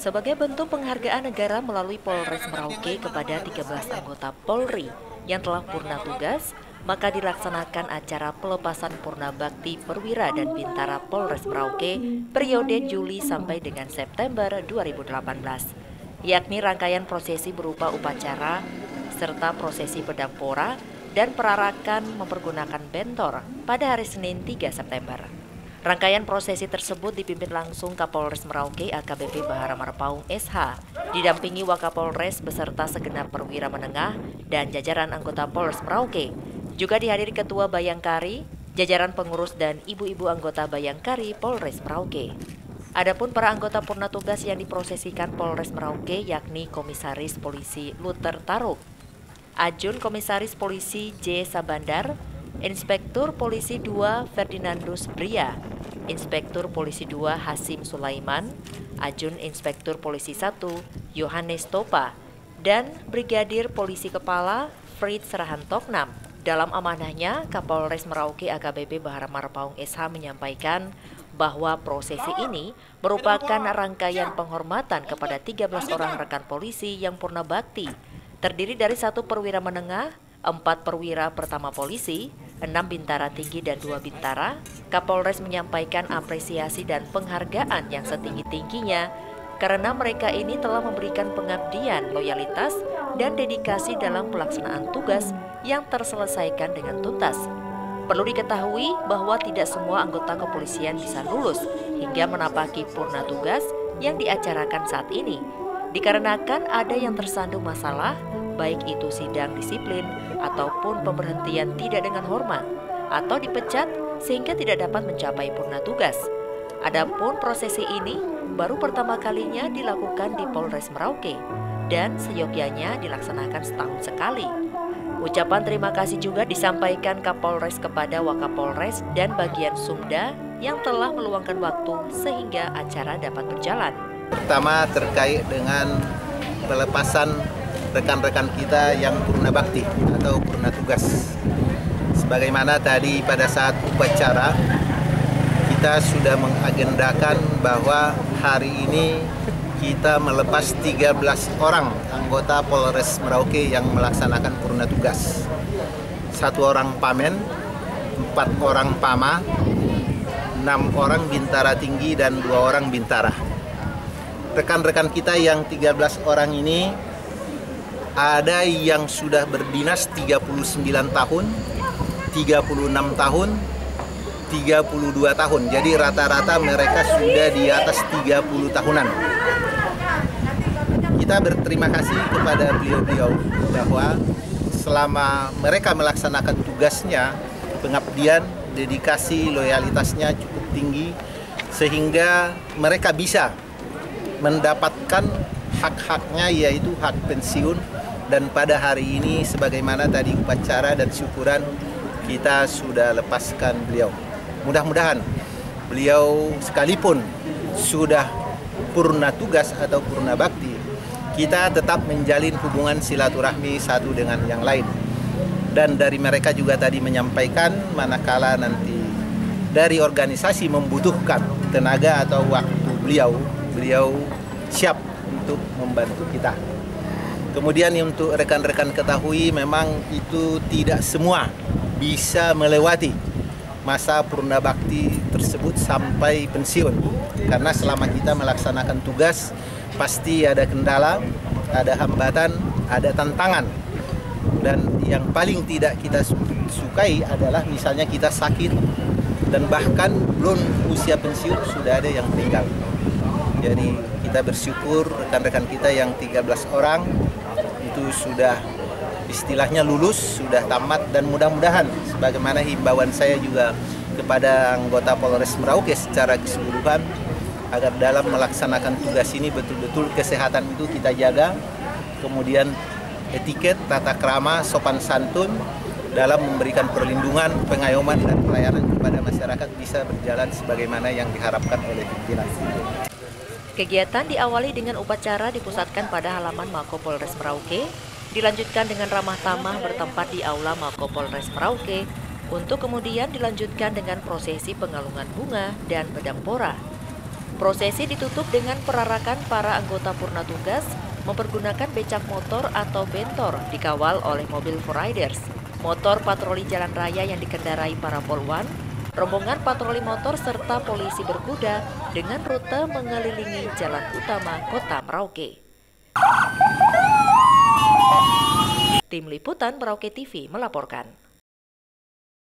Sebagai bentuk penghargaan negara melalui Polres Merauke kepada 13 anggota Polri yang telah purna tugas, maka dilaksanakan acara pelepasan purna bakti perwira dan bintara Polres Merauke periode Juli sampai dengan September 2018, yakni rangkaian prosesi berupa upacara serta prosesi pedang pora dan perarakan mempergunakan bentor pada hari Senin 3 September. Rangkaian prosesi tersebut dipimpin langsung Kapolres Merauke AKBP Bahara Marpaung SH, didampingi Wakapolres beserta segenap perwira menengah dan jajaran anggota Polres Merauke. Juga dihadiri Ketua Bayangkari, jajaran pengurus dan ibu-ibu anggota Bayangkari Polres Merauke. Adapun para anggota purna tugas yang diprosesikan Polres Merauke yakni Komisaris Polisi Luther Taruk, Ajun Komisaris Polisi J. Sabandar, Inspektur Polisi 2 Ferdinandus Bria, Inspektur Polisi 2 Hasim Sulaiman, Ajun Inspektur Polisi 1 Yohanes Topa, dan Brigadir Polisi Kepala Fritz Rahantoknam. Dalam amanahnya, Kapolres Merauke AKBP Bahara Marpaung SH menyampaikan bahwa prosesi ini merupakan rangkaian penghormatan kepada 13 orang rekan polisi yang purna bakti, terdiri dari satu perwira menengah, empat perwira pertama polisi, enam bintara tinggi dan dua bintara, Kapolres menyampaikan apresiasi dan penghargaan yang setinggi-tingginya karena mereka ini telah memberikan pengabdian, loyalitas, dan dedikasi dalam pelaksanaan tugas yang terselesaikan dengan tuntas. Perlu diketahui bahwa tidak semua anggota kepolisian bisa lulus hingga menapaki purna tugas yang diacarakan saat ini, dikarenakan ada yang tersandung masalah baik itu sidang disiplin ataupun pemberhentian tidak dengan hormat atau dipecat sehingga tidak dapat mencapai purna tugas. Adapun prosesi ini baru pertama kalinya dilakukan di Polres Merauke dan seyogyanya dilaksanakan setahun sekali. Ucapan terima kasih juga disampaikan Kapolres kepada Wakapolres dan bagian Sumda yang telah meluangkan waktu sehingga acara dapat berjalan. Pertama terkait dengan pelepasan rekan-rekan kita yang purna bakti atau purna tugas. Sebagaimana tadi pada saat upacara kita sudah mengagendakan bahwa hari ini kita melepas 13 orang anggota Polres Merauke yang melaksanakan purna tugas. Satu orang pamen, empat orang pama, enam orang bintara tinggi dan dua orang bintara. Rekan-rekan kita yang 13 orang ini ada yang sudah berdinas 39 tahun, 36 tahun, 32 tahun. Jadi rata-rata mereka sudah di atas 30 tahunan. Kita berterima kasih kepada beliau-beliau bahwa selama mereka melaksanakan tugasnya, pengabdian, dedikasi, loyalitasnya cukup tinggi sehingga mereka bisa mendapatkan hak-haknya yaitu hak pensiun dan pada hari ini sebagaimana tadi upacara dan syukuran kita sudah lepaskan beliau. Mudah-mudahan beliau sekalipun sudah purna tugas atau purna bakti, kita tetap menjalin hubungan silaturahmi satu dengan yang lain. Dan dari mereka juga tadi menyampaikan manakala nanti dari organisasi membutuhkan tenaga atau waktu beliau, beliau siap untuk membantu kita. Kemudian untuk rekan-rekan ketahui memang itu tidak semua bisa melewati masa purna bakti tersebut sampai pensiun. Karena selama kita melaksanakan tugas pasti ada kendala, ada hambatan, ada tantangan. Dan yang paling tidak kita sukai adalah misalnya kita sakit dan bahkan belum usia pensiun sudah ada yang meninggal. Jadi kita bersyukur rekan-rekan kita yang 13 orang itu sudah istilahnya lulus, sudah tamat dan mudah-mudahan sebagaimana himbauan saya juga kepada anggota Polres Merauke secara keseluruhan agar dalam melaksanakan tugas ini betul-betul kesehatan itu kita jaga, kemudian etiket, tata krama, sopan santun dalam memberikan perlindungan, pengayoman dan pelayanan kepada masyarakat bisa berjalan sebagaimana yang diharapkan oleh pimpinan. Kegiatan diawali dengan upacara dipusatkan pada halaman Mako Polres Merauke, dilanjutkan dengan ramah tamah bertempat di Aula Mako Polres Merauke, untuk kemudian dilanjutkan dengan prosesi pengalungan bunga dan pedang pora. Prosesi ditutup dengan perarakan para anggota purna tugas mempergunakan becak motor atau bentor dikawal oleh mobil riders, motor patroli jalan raya yang dikendarai para polwan, rombongan patroli motor serta polisi berkuda dengan rute mengelilingi jalan utama kota Merauke. Tim Liputan Merauke TV melaporkan.